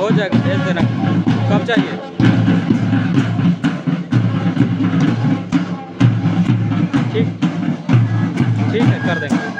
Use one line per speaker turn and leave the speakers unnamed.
हो जाएगा भेज देना कब चाहिए? ठीक। ठीक है कर देंगे।